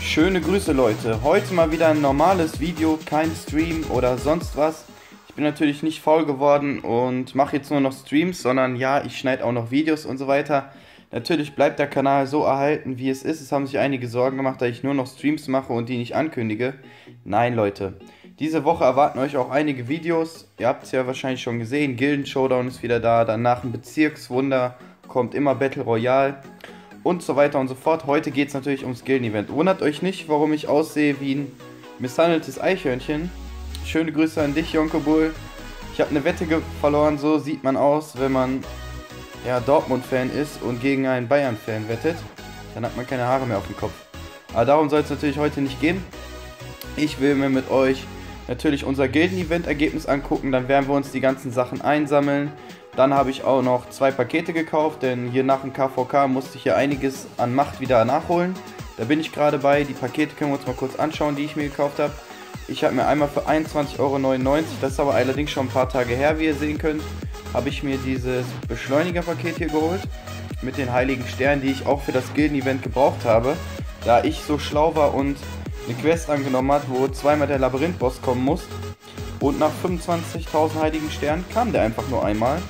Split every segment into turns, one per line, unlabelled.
Schöne Grüße Leute, heute mal wieder ein normales Video, kein Stream oder sonst was. Ich bin natürlich nicht faul geworden und mache jetzt nur noch Streams, sondern ja, ich schneide auch noch Videos und so weiter. Natürlich bleibt der Kanal so erhalten, wie es ist. Es haben sich einige Sorgen gemacht, da ich nur noch Streams mache und die nicht ankündige. Nein Leute, diese Woche erwarten euch auch einige Videos. Ihr habt es ja wahrscheinlich schon gesehen, Gilden Showdown ist wieder da, danach ein Bezirkswunder, kommt immer Battle Royale und so weiter und so fort. Heute geht es natürlich ums Gilden-Event. Wundert euch nicht, warum ich aussehe wie ein misshandeltes Eichhörnchen. Schöne Grüße an dich, Jonko Bull. Ich habe eine Wette verloren, so sieht man aus, wenn man ja, Dortmund-Fan ist und gegen einen Bayern-Fan wettet. Dann hat man keine Haare mehr auf dem Kopf. Aber darum soll es natürlich heute nicht gehen. Ich will mir mit euch natürlich unser Gilden-Event-Ergebnis angucken. Dann werden wir uns die ganzen Sachen einsammeln. Dann habe ich auch noch zwei Pakete gekauft, denn hier nach dem KVK musste ich hier einiges an Macht wieder nachholen. Da bin ich gerade bei. Die Pakete können wir uns mal kurz anschauen, die ich mir gekauft habe. Ich habe mir einmal für 21,99 Euro, das ist aber allerdings schon ein paar Tage her, wie ihr sehen könnt, habe ich mir dieses Beschleuniger-Paket hier geholt. Mit den heiligen Sternen, die ich auch für das Gilden-Event gebraucht habe. Da ich so schlau war und eine Quest angenommen hat, wo zweimal der Labyrinth-Boss kommen muss. Und nach 25.000 heiligen Sternen kam der einfach nur einmal.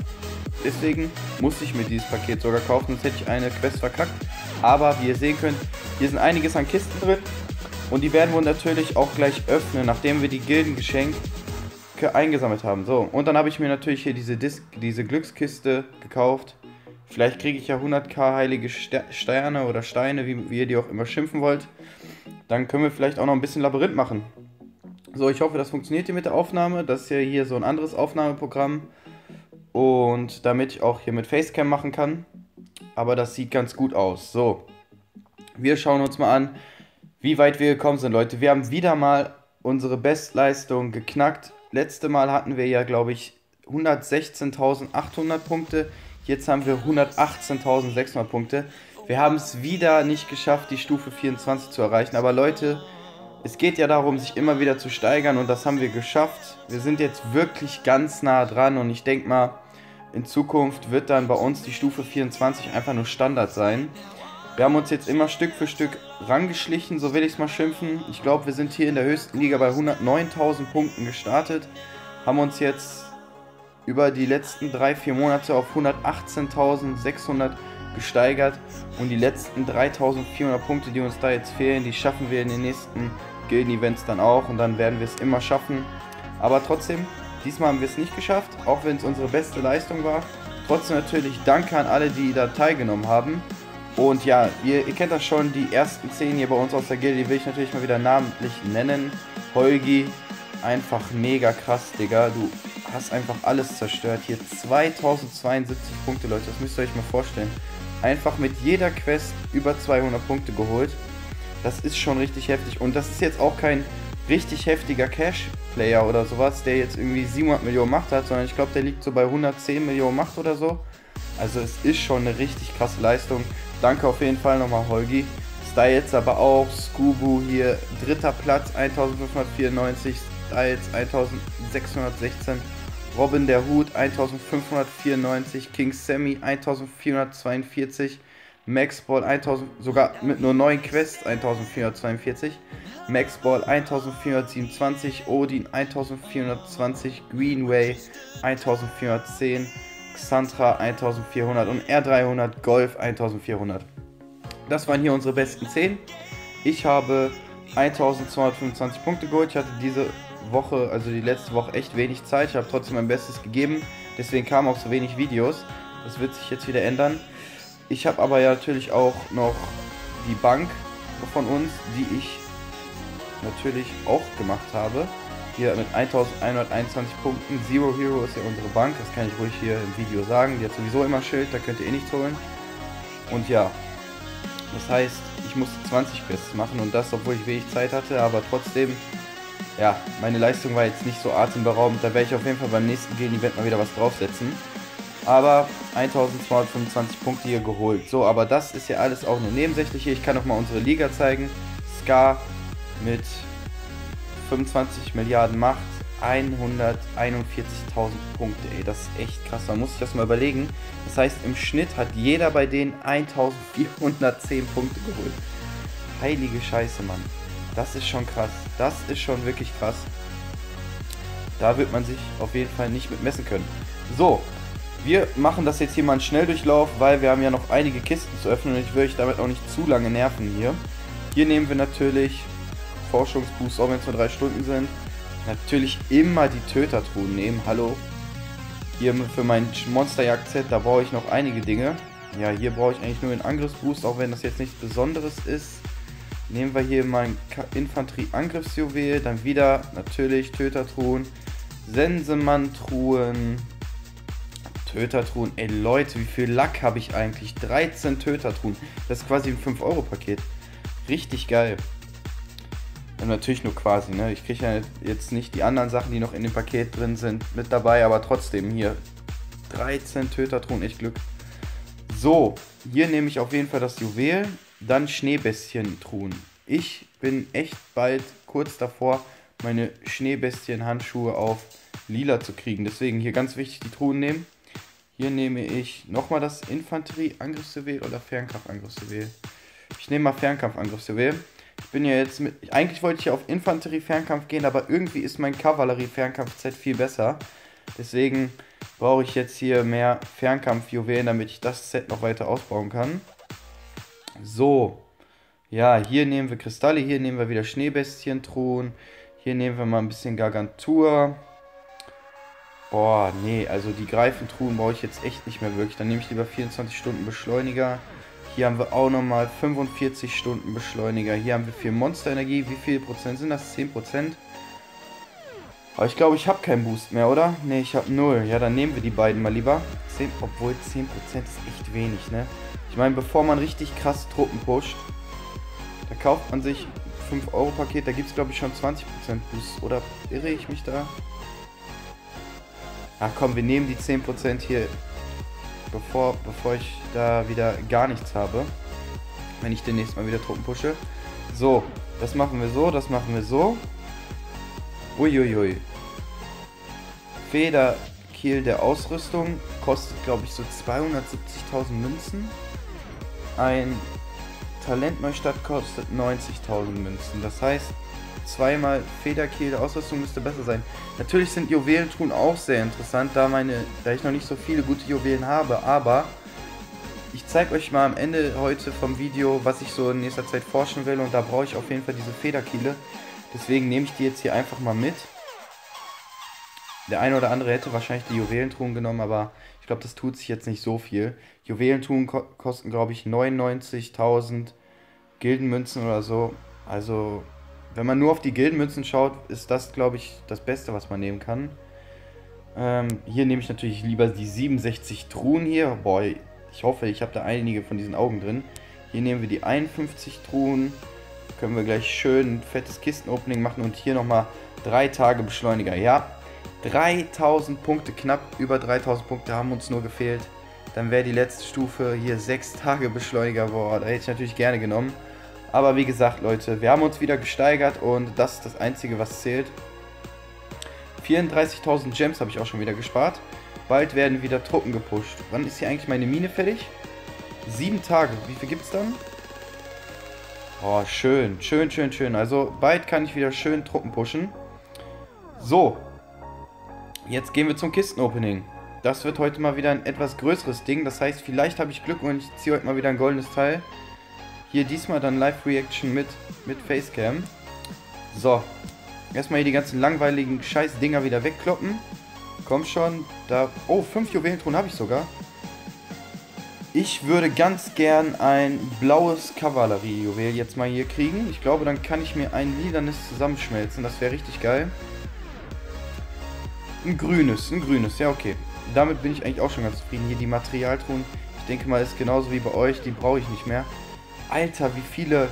Deswegen musste ich mir dieses Paket sogar kaufen, sonst hätte ich eine Quest verkackt. Aber wie ihr sehen könnt, hier sind einiges an Kisten drin. Und die werden wir natürlich auch gleich öffnen, nachdem wir die Gildengeschenke eingesammelt haben. So, und dann habe ich mir natürlich hier diese, Dis diese Glückskiste gekauft. Vielleicht kriege ich ja 100k heilige Sterne oder Steine, wie, wie ihr die auch immer schimpfen wollt. Dann können wir vielleicht auch noch ein bisschen Labyrinth machen. So, ich hoffe, das funktioniert hier mit der Aufnahme. Das ist ja hier so ein anderes Aufnahmeprogramm. Und damit ich auch hier mit Facecam machen kann. Aber das sieht ganz gut aus. So, wir schauen uns mal an, wie weit wir gekommen sind, Leute. Wir haben wieder mal unsere Bestleistung geknackt. Letzte Mal hatten wir ja, glaube ich, 116.800 Punkte. Jetzt haben wir 118.600 Punkte. Wir haben es wieder nicht geschafft, die Stufe 24 zu erreichen. Aber Leute, es geht ja darum, sich immer wieder zu steigern und das haben wir geschafft. Wir sind jetzt wirklich ganz nah dran und ich denke mal, in Zukunft wird dann bei uns die Stufe 24 einfach nur Standard sein. Wir haben uns jetzt immer Stück für Stück rangeschlichen, so will ich es mal schimpfen. Ich glaube, wir sind hier in der höchsten Liga bei 109.000 Punkten gestartet. Haben uns jetzt über die letzten 3-4 Monate auf 118.600 gesteigert. Und die letzten 3.400 Punkte, die uns da jetzt fehlen, die schaffen wir in den nächsten Gilden-Events dann auch. Und dann werden wir es immer schaffen. Aber trotzdem, diesmal haben wir es nicht geschafft, auch wenn es unsere beste Leistung war. Trotzdem natürlich danke an alle, die da teilgenommen haben. Und ja, ihr, ihr kennt das schon, die ersten 10 hier bei uns aus der Gilde, die will ich natürlich mal wieder namentlich nennen. Holgi, einfach mega krass, Digga. Du hast einfach alles zerstört. Hier 2072 Punkte, Leute, das müsst ihr euch mal vorstellen. Einfach mit jeder Quest über 200 Punkte geholt. Das ist schon richtig heftig. Und das ist jetzt auch kein richtig heftiger Cash-Player oder sowas, der jetzt irgendwie 700 Millionen Macht hat, sondern ich glaube, der liegt so bei 110 Millionen Macht oder so. Also es ist schon eine richtig krasse Leistung. Danke auf jeden Fall nochmal, Holgi. Styles aber auch. Scoobu hier dritter Platz 1594. Styles 1616. Robin der Hut 1594. King Sammy 1442. Max Ball 1000, sogar mit nur 9 Quests 1442. Max Ball 1427. Odin 1420. Greenway 1410. Xantra 1400 und R300 Golf 1400. Das waren hier unsere besten 10. Ich habe 1225 Punkte geholt. Ich hatte diese Woche, also die letzte Woche, echt wenig Zeit. Ich habe trotzdem mein Bestes gegeben. Deswegen kamen auch so wenig Videos. Das wird sich jetzt wieder ändern. Ich habe aber ja natürlich auch noch die Bank von uns, die ich natürlich auch gemacht habe. Hier mit 1121 Punkten. Zero Hero ist ja unsere Bank, das kann ich ruhig hier im Video sagen. Die hat sowieso immer Schild, da könnt ihr eh nichts holen. Und ja, das heißt, ich musste 20 Quests machen und das, obwohl ich wenig Zeit hatte, aber trotzdem, ja, meine Leistung war jetzt nicht so atemberaubend. Da werde ich auf jeden Fall beim nächsten Gilden-Event mal wieder was draufsetzen. Aber 1225 Punkte hier geholt. So, aber das ist ja alles auch nur nebensächlich hier. Ich kann noch mal unsere Liga zeigen. Scar mit 25 Milliarden macht 141.000 Punkte, ey, das ist echt krass. Man muss sich das mal überlegen. Das heißt, im Schnitt hat jeder bei denen 1410 Punkte geholt. Heilige Scheiße, Mann. Das ist schon krass. Das ist schon wirklich krass. Da wird man sich auf jeden Fall nicht mit messen können. So, wir machen das jetzt hier mal einen Schnelldurchlauf, weil wir haben ja noch einige Kisten zu öffnen und ich will euch damit auch nicht zu lange nerven hier. Hier nehmen wir natürlich Forschungsboost, auch wenn es nur drei Stunden sind. Natürlich immer die Tötertruhen nehmen. Hallo. Hier für mein Monsterjagd-Set, da brauche ich noch einige Dinge. Ja, hier brauche ich eigentlich nur den Angriffsboost, auch wenn das jetzt nichts Besonderes ist. Nehmen wir hier mein Infanterie-Angriffsjuwel, dann wieder natürlich Tötertruhen, Sensemann-Truhen, Tötertruhen. Ey Leute, wie viel Lack habe ich eigentlich? 13 Tötertruhen. Das ist quasi ein 5-Euro-Paket. Richtig geil. Und natürlich nur quasi, ne? Ich kriege ja jetzt nicht die anderen Sachen, die noch in dem Paket drin sind, mit dabei, aber trotzdem hier 13 Tötertruhen, echt Glück. So, hier nehme ich auf jeden Fall das Juwel, dann Schneebestien-Truhen. Ich bin echt bald kurz davor, meine Schneebestien-Handschuhe auf lila zu kriegen. Deswegen hier ganz wichtig die Truhen nehmen. Hier nehme ich nochmal das Infanterie-Angriffsjuwel oder Fernkampf-Angriffsjuwel. Ich nehme mal Fernkampf-Angriffsjuwel. Ich bin ja jetzt mit. Eigentlich wollte ich ja auf Infanterie-Fernkampf gehen, aber irgendwie ist mein Kavallerie-Fernkampf-Set viel besser. Deswegen brauche ich jetzt hier mehr Fernkampf-Juwelen, damit ich das Set noch weiter ausbauen kann. So. Ja, hier nehmen wir Kristalle, hier nehmen wir wieder Schneebestien-Truhen. Hier nehmen wir mal ein bisschen Gargantur. Boah, nee, also die Greifentruhen brauche ich jetzt echt nicht mehr wirklich. Dann nehme ich lieber 24 Stunden Beschleuniger. Hier haben wir auch nochmal 45 Stunden Beschleuniger. Hier haben wir 4 Monsterenergie. Wie viel Prozent sind das? 10 Prozent. Aber ich glaube, ich habe keinen Boost mehr, oder? Ne, ich habe 0. Ja, dann nehmen wir die beiden mal lieber. 10, obwohl 10% ist echt wenig, ne? Ich meine, bevor man richtig krass Truppen pusht, da kauft man sich 5-Euro-Paket. Da gibt es, glaube ich, schon 20% Boost. Oder irre ich mich da? Ach komm, wir nehmen die 10% hier bevor, bevor ich da wieder gar nichts habe. Wenn ich demnächst mal wieder Truppen pushe. So, das machen wir so, das machen wir so. Uiuiui. Federkiel der Ausrüstung kostet, glaube ich, so 270.000 Münzen. Ein Talentneustart kostet 90.000 Münzen. Das heißt, zweimal Federkiel Ausrüstung müsste besser sein. Natürlich sind Juwelentruhen auch sehr interessant, da, meine, da ich noch nicht so viele gute Juwelen habe, aber ich zeige euch mal am Ende heute vom Video, was ich so in nächster Zeit forschen will und da brauche ich auf jeden Fall diese Federkiele. Deswegen nehme ich die jetzt hier einfach mal mit. Der eine oder andere hätte wahrscheinlich die Juwelentruhen genommen, aber ich glaube, das tut sich jetzt nicht so viel. Juwelentruhen ko kosten, glaube ich, 99.000 Gildenmünzen oder so. Also wenn man nur auf die Gildenmünzen schaut, ist das, glaube ich, das Beste, was man nehmen kann. Ähm, hier nehme ich natürlich lieber die 67 Truhen hier. Boah, ich hoffe, ich habe da einige von diesen Augen drin. Hier nehmen wir die 51 Truhen. Können wir gleich schön ein fettes Kistenopening machen und hier nochmal drei Tage Beschleuniger. Ja, 3000 Punkte, knapp über 3000 Punkte haben uns nur gefehlt. Dann wäre die letzte Stufe hier 6 Tage Beschleuniger. Boah, da hätte ich natürlich gerne genommen. Aber wie gesagt, Leute, wir haben uns wieder gesteigert und das ist das Einzige, was zählt. 34.000 Gems habe ich auch schon wieder gespart. Bald werden wieder Truppen gepusht. Wann ist hier eigentlich meine Mine fertig? Sieben Tage. Wie viel gibt es dann? Oh, schön, schön, schön, schön. Also bald kann ich wieder schön Truppen pushen. So. Jetzt gehen wir zum Kistenopening. Das wird heute mal wieder ein etwas größeres Ding. Das heißt, vielleicht habe ich Glück und ich ziehe heute mal wieder ein goldenes Teil. Hier diesmal dann Live-Reaction mit, mit Facecam. So. Erstmal hier die ganzen langweiligen Scheiß-Dinger wieder wegkloppen. Komm schon. Da. Oh, fünf Juwelenthron habe ich sogar. Ich würde ganz gern ein blaues Kavallerie-Juwel jetzt mal hier kriegen. Ich glaube, dann kann ich mir ein lilanes zusammenschmelzen. Das wäre richtig geil. Ein grünes, ein grünes, ja okay. Damit bin ich eigentlich auch schon ganz zufrieden. Hier die Materialtruhen. Ich denke mal, ist genauso wie bei euch. Die brauche ich nicht mehr. Alter, wie viele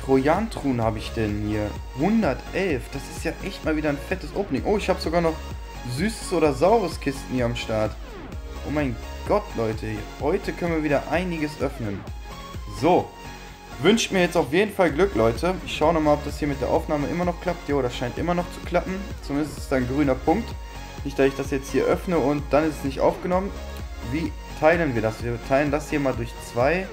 Trojantruhen habe ich denn hier? 111. Das ist ja echt mal wieder ein fettes Opening. Oh, ich habe sogar noch süßes oder saures Kisten hier am Start. Oh mein Gott, Leute. Heute können wir wieder einiges öffnen. So. Wünscht mir jetzt auf jeden Fall Glück, Leute. Ich schaue nochmal, ob das hier mit der Aufnahme immer noch klappt. Jo, das scheint immer noch zu klappen. Zumindest ist da ein grüner Punkt. Nicht, dass ich das jetzt hier öffne und dann ist es nicht aufgenommen. Wie teilen wir das? Wir teilen das hier mal durch zwei.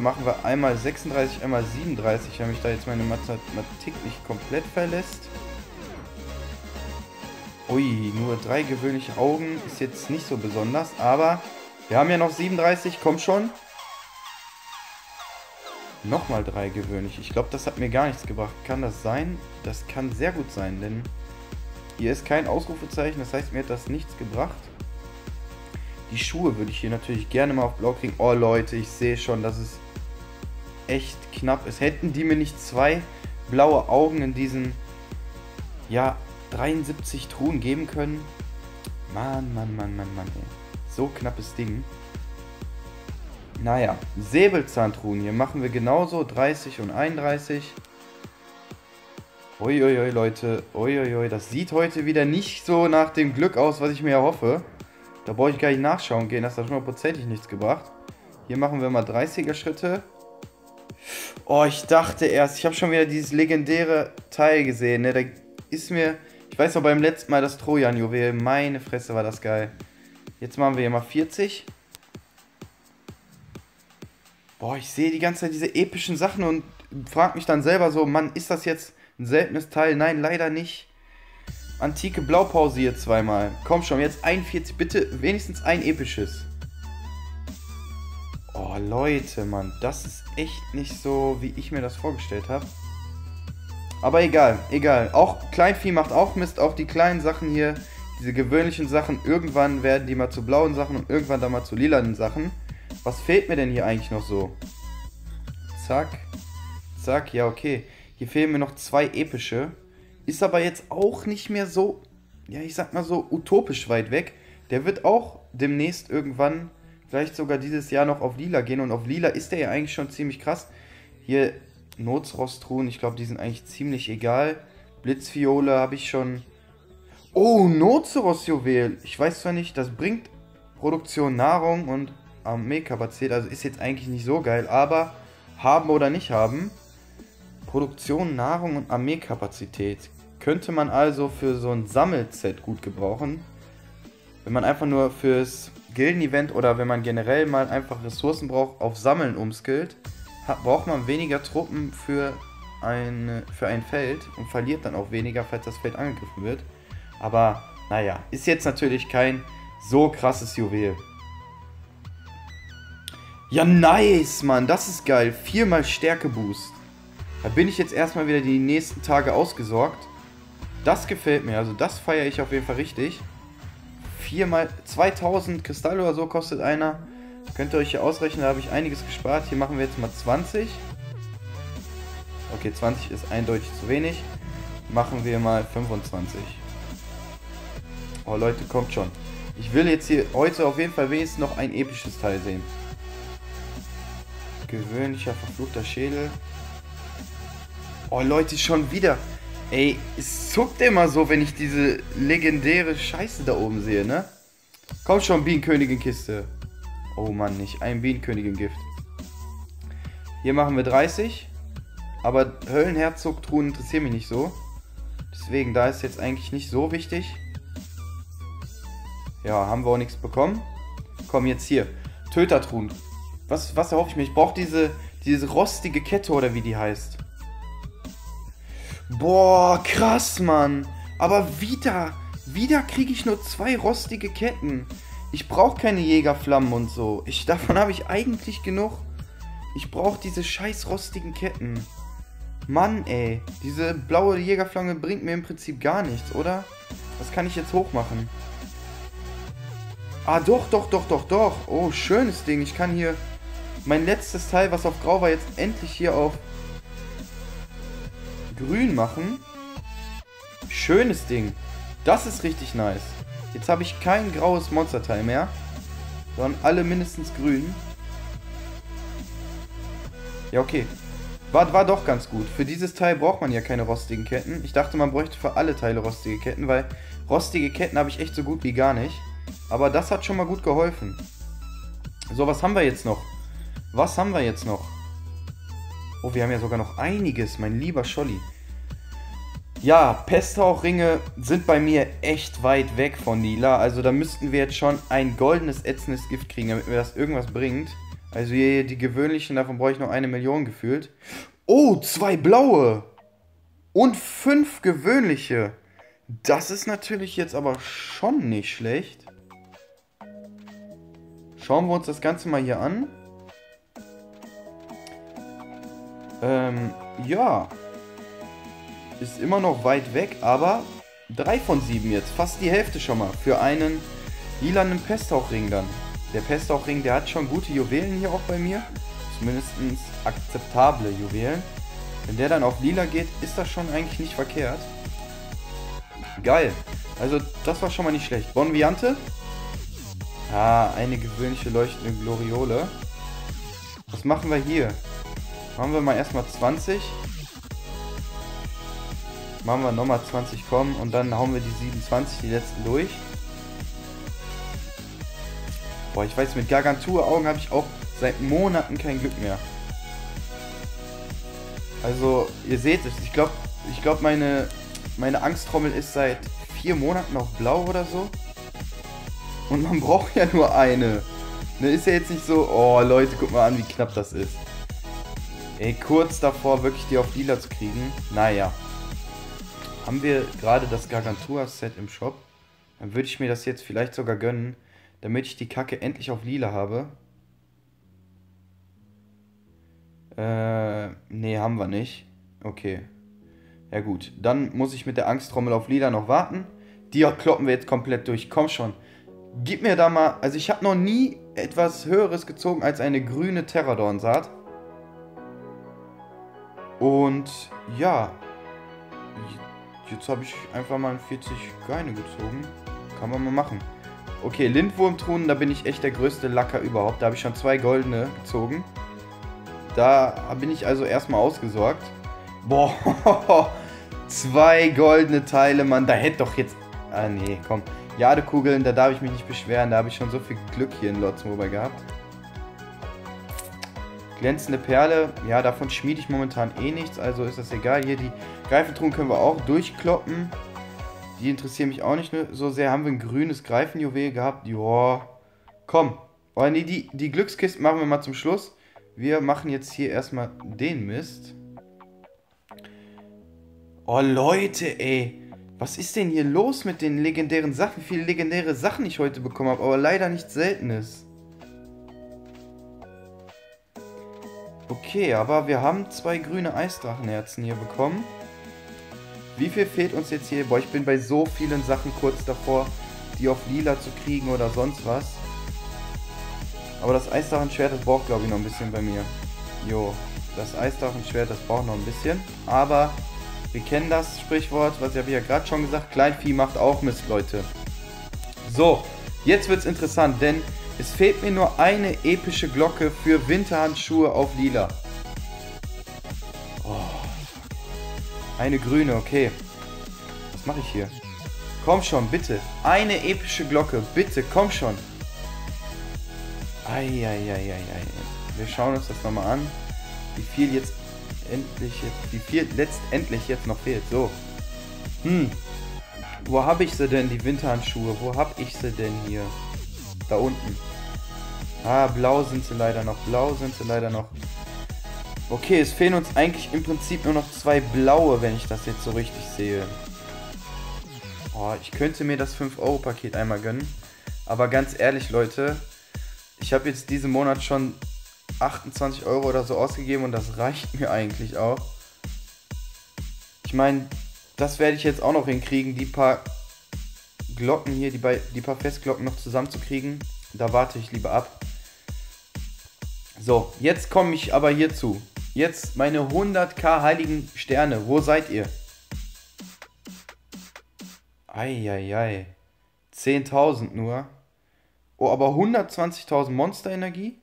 Machen wir einmal 36, einmal 37, wenn mich da jetzt meine Mathematik nicht komplett verlässt. Ui, nur drei gewöhnliche Augen ist jetzt nicht so besonders, aber wir haben ja noch 37, komm schon. Nochmal drei gewöhnlich. Ich glaube, das hat mir gar nichts gebracht. Kann das sein? Das kann sehr gut sein, denn hier ist kein Ausrufezeichen, das heißt, mir hat das nichts gebracht. Die Schuhe würde ich hier natürlich gerne mal auf blau kriegen. Oh Leute, ich sehe schon, dass es echt knapp ist. Hätten die mir nicht zwei blaue Augen in diesen, ja, 73 Truhen geben können. Mann, Mann, Mann, Mann, Mann, ey. So knappes Ding. Naja, Säbelzahntruhen hier machen wir genauso. 30 und 31. Uiuiui, Leute. Uiuiui, das sieht heute wieder nicht so nach dem Glück aus, was ich mir erhoffe. Da brauche ich gar nicht nachschauen gehen, das hat hundertprozentig nichts gebracht. Hier machen wir mal 30er Schritte. Oh, ich dachte erst, ich habe schon wieder dieses legendäre Teil gesehen. Ne? Da ist mir, ich weiß noch beim letzten Mal das Trojan-Juwel. Meine Fresse war das geil. Jetzt machen wir hier mal 40. Boah, ich sehe die ganze Zeit diese epischen Sachen und frage mich dann selber so, Mann, ist das jetzt ein seltenes Teil? Nein, leider nicht. Antike Blaupause hier zweimal. Komm schon, jetzt 41. Bitte wenigstens ein episches. Oh, Leute, Mann. Das ist echt nicht so, wie ich mir das vorgestellt habe. Aber egal, egal. Auch Kleinvieh macht auch Mist. Auch die kleinen Sachen hier, diese gewöhnlichen Sachen. Irgendwann werden die mal zu blauen Sachen und irgendwann dann mal zu lilanen Sachen. Was fehlt mir denn hier eigentlich noch so? Zack. Zack, ja, okay. Hier fehlen mir noch zwei epische. Ist aber jetzt auch nicht mehr so, ja, ich sag mal so utopisch weit weg. Der wird auch demnächst irgendwann, vielleicht sogar dieses Jahr noch auf Lila gehen. Und auf Lila ist der ja eigentlich schon ziemlich krass. Hier Notsrostruhen, ich glaube, die sind eigentlich ziemlich egal. Blitzfiole habe ich schon. Oh, Nozeros-Juwel. Ich weiß zwar nicht, das bringt Produktion Nahrung und Armeekapazität. Also ist jetzt eigentlich nicht so geil, aber haben oder nicht haben. Produktion, Nahrung und Armeekapazität. Könnte man also für so ein Sammelset gut gebrauchen. Wenn man einfach nur fürs Gilden-Event oder wenn man generell mal einfach Ressourcen braucht, auf Sammeln umskillt, braucht man weniger Truppen für, eine, für ein Feld und verliert dann auch weniger, falls das Feld angegriffen wird. Aber naja, ist jetzt natürlich kein so krasses Juwel. Ja, nice, Mann. Das ist geil. Viermal Stärke-Boost. Da bin ich jetzt erstmal wieder die nächsten Tage ausgesorgt. Das gefällt mir, also das feiere ich auf jeden Fall richtig. Viermal 2000 Kristalle oder so kostet einer. Könnt ihr euch hier ausrechnen, da habe ich einiges gespart. Hier machen wir jetzt mal 20. Okay, 20 ist eindeutig zu wenig. Machen wir mal 25. Oh Leute, kommt schon. Ich will jetzt hier heute auf jeden Fall wenigstens noch ein episches Teil sehen. Gewöhnlicher verfluchter Schädel. Oh Leute, schon wieder. Ey, es zuckt immer so, wenn ich diese legendäre Scheiße da oben sehe, ne? Komm schon, Bienenkönigin-Kiste. Oh Mann, nicht. Ein Bienenkönigin-Gift. Hier machen wir 30. Aber Höllenherzog-Truhen interessieren mich nicht so. Deswegen, da ist jetzt eigentlich nicht so wichtig. Ja, haben wir auch nichts bekommen. Komm, jetzt hier. Tötertruhen. Was, was erhoffe ich mir? Ich brauche diese, diese rostige Kette oder wie die heißt. Boah, krass, Mann. Aber wieder, wieder kriege ich nur zwei rostige Ketten. Ich brauche keine Jägerflammen und so. Ich, davon habe ich eigentlich genug. Ich brauche diese scheiß rostigen Ketten. Mann, ey. Diese blaue Jägerflamme bringt mir im Prinzip gar nichts, oder? Was kann ich jetzt hochmachen? Ah, doch, doch, doch, doch, doch. Oh, schönes Ding. Ich kann hier mein letztes Teil, was auf grau war, jetzt endlich hier auf grün machen. Schönes Ding. Das ist richtig nice. Jetzt habe ich kein graues Monsterteil mehr, sondern alle mindestens grün. Ja, okay. War, war doch ganz gut. Für dieses Teil braucht man ja keine rostigen Ketten. Ich dachte, man bräuchte für alle Teile rostige Ketten, weil rostige Ketten habe ich echt so gut wie gar nicht. Aber das hat schon mal gut geholfen. So, was haben wir jetzt noch? Was haben wir jetzt noch? Oh, wir haben ja sogar noch einiges, mein lieber Scholli. Ja, Pesthauchringe sind bei mir echt weit weg von lila. Also da müssten wir jetzt schon ein goldenes, ätzendes Gift kriegen, damit mir das irgendwas bringt. Also hier die gewöhnlichen, davon brauche ich noch eine Million gefühlt. Oh, zwei blaue. Und fünf gewöhnliche. Das ist natürlich jetzt aber schon nicht schlecht. Schauen wir uns das Ganze mal hier an. Ähm, ja. Ist immer noch weit weg, aber 3 von 7 jetzt. Fast die Hälfte schon mal. Für einen lilanen Pesthauchring dann. Der Pesthauchring, der hat schon gute Juwelen hier auch bei mir. Zumindest akzeptable Juwelen. Wenn der dann auf lila geht, ist das schon eigentlich nicht verkehrt. Geil. Also das war schon mal nicht schlecht. Bonviante. Ah, eine gewöhnliche leuchtende Gloriole. Was machen wir hier? Machen wir mal erstmal 20. Machen wir nochmal 20 kommen und dann hauen wir die 27, die letzten durch. Boah, ich weiß, mit Gargantua-Augen habe ich auch seit Monaten kein Glück mehr. Also, ihr seht es, ich glaube, ich glaube meine, meine Angsttrommel ist seit vier Monaten noch blau oder so. Und man braucht ja nur eine. Ne, ist ja jetzt nicht so, oh Leute, guck mal an, wie knapp das ist. Ey, kurz davor wirklich die auf lila zu kriegen. Naja. Haben wir gerade das Gargantua-Set im Shop? Dann würde ich mir das jetzt vielleicht sogar gönnen, damit ich die Kacke endlich auf lila habe. Äh, nee, haben wir nicht. Okay. Ja gut, dann muss ich mit der Angsttrommel auf lila noch warten. Die kloppen wir jetzt komplett durch. Komm schon. Gib mir da mal... Also ich habe noch nie etwas Höheres gezogen als eine grüne Terradorn-Saat. Und ja, jetzt habe ich einfach mal 40 Geine gezogen. Kann man mal machen. Okay, Lindwurmtruhen, da bin ich echt der größte Lacker überhaupt. Da habe ich schon zwei goldene gezogen. Da bin ich also erstmal ausgesorgt. Boah, zwei goldene Teile, Mann. Da hätte doch jetzt... Ah, nee, komm. Jadekugeln, da darf ich mich nicht beschweren. Da habe ich schon so viel Glück hier in Mobile gehabt. Glänzende Perle, ja, davon schmiede ich momentan eh nichts, also ist das egal. Hier die Greifentruhen können wir auch durchkloppen. Die interessieren mich auch nicht so sehr. Haben wir ein grünes Greifenjuwel gehabt? Joa. Komm. Oh nee, die, die Glückskisten machen wir mal zum Schluss. Wir machen jetzt hier erstmal den Mist. Oh Leute, ey. Was ist denn hier los mit den legendären Sachen? Viele legendäre Sachen ich heute bekommen habe, aber leider nichts Seltenes. Okay, aber wir haben zwei grüne Eisdrachenherzen hier bekommen. Wie viel fehlt uns jetzt hier? Boah, ich bin bei so vielen Sachen kurz davor, die auf lila zu kriegen oder sonst was. Aber das Eisdrachenschwert, das braucht glaube ich noch ein bisschen bei mir. Jo, das Eisdrachenschwert, das braucht noch ein bisschen. Aber wir kennen das Sprichwort, was ich habe ja gerade schon gesagt, Kleinvieh macht auch Mist, Leute. So, jetzt wird es interessant, denn es fehlt mir nur eine epische Glocke für Winterhandschuhe auf lila. Oh. Eine grüne, okay. Was mache ich hier? Komm schon, bitte. Eine epische Glocke, bitte, komm schon. Eieieiei. Wir schauen uns das nochmal an. Wie viel jetzt endlich wie viel letztendlich jetzt noch fehlt. So. Hm. Wo habe ich sie denn, die Winterhandschuhe? Wo habe ich sie denn hier? Da unten. Ah, blau sind sie leider noch. Blau sind sie leider noch. Okay, es fehlen uns eigentlich im Prinzip nur noch zwei blaue, wenn ich das jetzt so richtig sehe. Oh, ich könnte mir das 5-Euro-Paket einmal gönnen. Aber ganz ehrlich, Leute, ich habe jetzt diesen Monat schon 28 Euro oder so ausgegeben und das reicht mir eigentlich auch. Ich meine, das werde ich jetzt auch noch hinkriegen, die paar Glocken hier, die, die paar Festglocken noch zusammenzukriegen. Da warte ich lieber ab. So, jetzt komme ich aber hierzu. Jetzt meine 100k heiligen Sterne. Wo seid ihr? Eieiei. 10.000 nur. Oh, aber 120.000 Monsterenergie?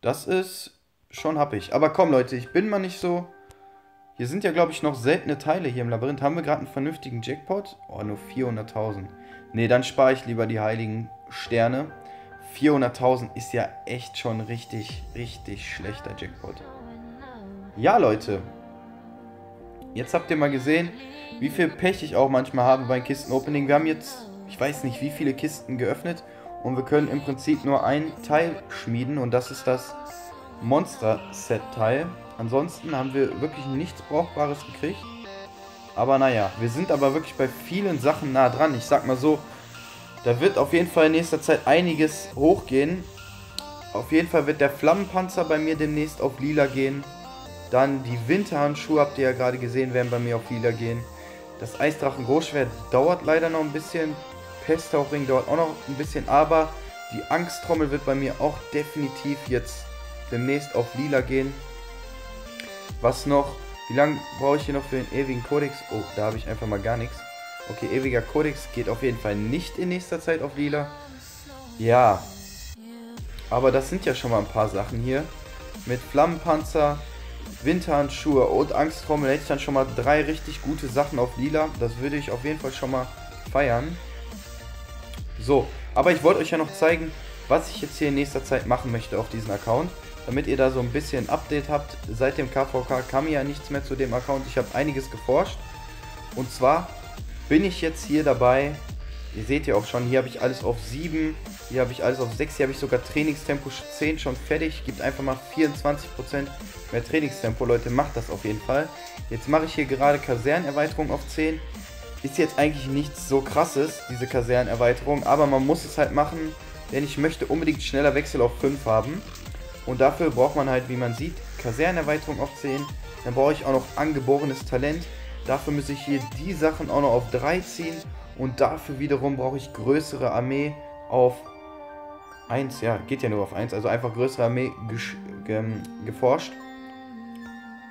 Das ist schon happig. Aber komm, Leute, ich bin mal nicht so... Hier sind ja, glaube ich, noch seltene Teile hier im Labyrinth. Haben wir gerade einen vernünftigen Jackpot? Oh, nur 400.000. Ne, dann spare ich lieber die heiligen Sterne. 400.000 ist ja echt schon richtig, richtig schlechter Jackpot. Ja, Leute. Jetzt habt ihr mal gesehen, wie viel Pech ich auch manchmal habe beim Kisten-Opening. Wir haben jetzt, ich weiß nicht, wie viele Kisten geöffnet. Und wir können im Prinzip nur ein Teil schmieden. Und das ist das Monster-Set-Teil. Ansonsten haben wir wirklich nichts Brauchbares gekriegt. Aber naja, wir sind aber wirklich bei vielen Sachen nah dran. Ich sag mal so, da wird auf jeden Fall in nächster Zeit einiges hochgehen. Auf jeden Fall wird der Flammenpanzer bei mir demnächst auf lila gehen. Dann die Winterhandschuhe, habt ihr ja gerade gesehen, werden bei mir auf lila gehen. Das Eisdrachen Großschwert dauert leider noch ein bisschen. Pesttauchring dauert auch noch ein bisschen, aber die Angsttrommel wird bei mir auch definitiv jetzt demnächst auf lila gehen. Was noch? Wie lange brauche ich hier noch für den ewigen Kodex? Oh, da habe ich einfach mal gar nichts. Okay, ewiger Kodex geht auf jeden Fall nicht in nächster Zeit auf lila. Ja. Aber das sind ja schon mal ein paar Sachen hier. Mit Flammenpanzer, Winterhandschuhe und Angsttrommel hätte ich dann schon mal drei richtig gute Sachen auf lila. Das würde ich auf jeden Fall schon mal feiern. So, aber ich wollte euch ja noch zeigen, was ich jetzt hier in nächster Zeit machen möchte auf diesem Account. Damit ihr da so ein bisschen Update habt. Seit dem KVK kam ja nichts mehr zu dem Account. Ich habe einiges geforscht. Und zwar bin ich jetzt hier dabei. Ihr seht ja auch schon, hier habe ich alles auf 7. Hier habe ich alles auf 6. Hier habe ich sogar Trainingstempo 10 schon fertig. Gibt einfach mal 24% mehr Trainingstempo. Leute, macht das auf jeden Fall. Jetzt mache ich hier gerade Kasernenerweiterung auf 10 ist jetzt eigentlich nichts so krasses, diese Kasernenerweiterung, aber man muss es halt machen, denn ich möchte unbedingt schneller Wechsel auf 5 haben. Und dafür braucht man halt, wie man sieht, Kasernenerweiterung auf 10. Dann brauche ich auch noch angeborenes Talent. Dafür muss ich hier die Sachen auch noch auf 3 ziehen. Und dafür wiederum brauche ich größere Armee auf 1. Ja, geht ja nur auf 1. Also einfach größere Armee ge geforscht.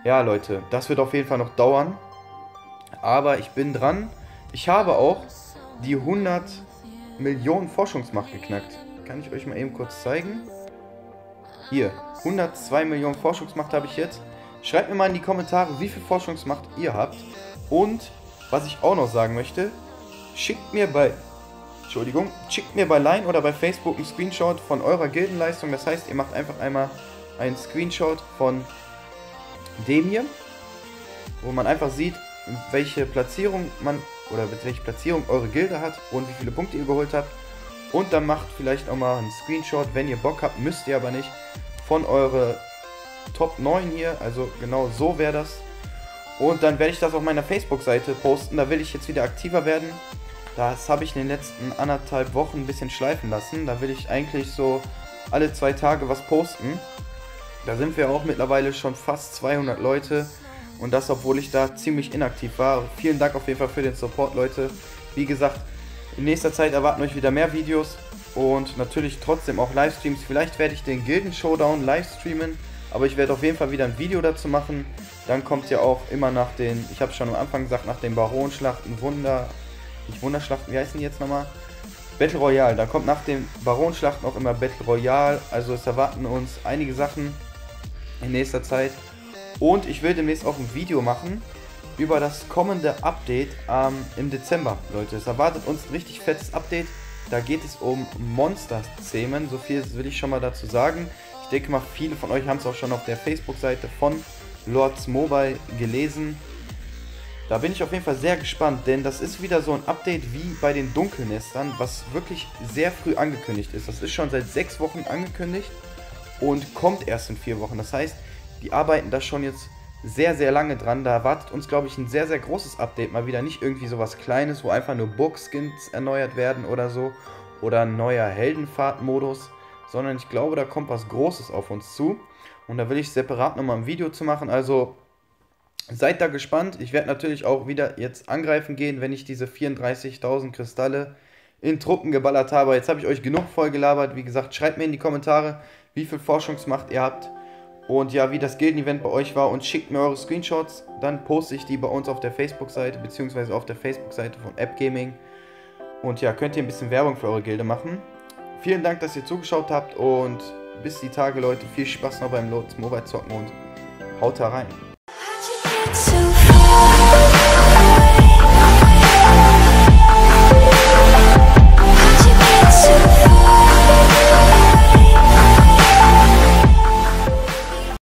Ja, Leute, das wird auf jeden Fall noch dauern. Aber ich bin dran. Ich habe auch die 100 Millionen Forschungsmacht geknackt. Kann ich euch mal eben kurz zeigen. Hier, 102 Millionen Forschungsmacht habe ich jetzt. Schreibt mir mal in die Kommentare, wie viel Forschungsmacht ihr habt. Und, was ich auch noch sagen möchte, schickt mir bei, Entschuldigung, schickt mir bei Line oder bei Facebook einen Screenshot von eurer Gildenleistung. Das heißt, ihr macht einfach einmal einen Screenshot von dem hier, wo man einfach sieht, welche Platzierung man oder welche Platzierung eure Gilde hat und wie viele Punkte ihr geholt habt. Und dann macht vielleicht auch mal einen Screenshot, wenn ihr Bock habt, müsst ihr aber nicht, von eure Top 9 hier. Also genau so wäre das. Und dann werde ich das auf meiner Facebook-Seite posten. Da will ich jetzt wieder aktiver werden. Das habe ich in den letzten anderthalb Wochen ein bisschen schleifen lassen. Da will ich eigentlich so alle zwei Tage was posten. Da sind wir auch mittlerweile schon fast 200 Leute. Und das, obwohl ich da ziemlich inaktiv war. Vielen Dank auf jeden Fall für den Support, Leute. Wie gesagt, in nächster Zeit erwarten euch wieder mehr Videos und natürlich trotzdem auch Livestreams. Vielleicht werde ich den Gilden Showdown live streamen, aber ich werde auf jeden Fall wieder ein Video dazu machen. Dann kommt ja auch immer nach den, ich habe schon am Anfang gesagt, nach den Baronschlachten, Wunder, nicht Wunderschlachten, wie heißen die jetzt nochmal? Battle Royale, da kommt nach den Baronschlachten auch immer Battle Royale, also es erwarten uns einige Sachen in nächster Zeit. Und ich will demnächst auch ein Video machen über das kommende Update ähm, im Dezember, Leute. Es erwartet uns ein richtig fettes Update. Da geht es um Monster-Themen. So viel will ich schon mal dazu sagen. Ich denke mal, viele von euch haben es auch schon auf der Facebook-Seite von Lords Mobile gelesen. Da bin ich auf jeden Fall sehr gespannt, denn das ist wieder so ein Update wie bei den Dunkelnestern, was wirklich sehr früh angekündigt ist. Das ist schon seit sechs Wochen angekündigt und kommt erst in vier Wochen. Das heißt, die arbeiten da schon jetzt sehr, sehr lange dran. Da erwartet uns, glaube ich, ein sehr, sehr großes Update mal wieder. Nicht irgendwie sowas Kleines, wo einfach nur Bookskins erneuert werden oder so. Oder ein neuer Heldenfahrt-Modus. Sondern ich glaube, da kommt was Großes auf uns zu. Und da will ich separat nochmal ein Video zu machen. Also seid da gespannt. Ich werde natürlich auch wieder jetzt angreifen gehen, wenn ich diese 34.000 Kristalle in Truppen geballert habe. Jetzt habe ich euch genug voll gelabert. Wie gesagt, schreibt mir in die Kommentare, wie viel Forschungsmacht ihr habt und ja, wie das Gilden-Event bei euch war und schickt mir eure Screenshots. Dann poste ich die bei uns auf der Facebook-Seite, beziehungsweise auf der Facebook-Seite von App Gaming. Und ja, könnt ihr ein bisschen Werbung für eure Gilde machen. Vielen Dank, dass ihr zugeschaut habt und bis die Tage, Leute. Viel Spaß noch beim Lots Mobile Zocken und haut da rein.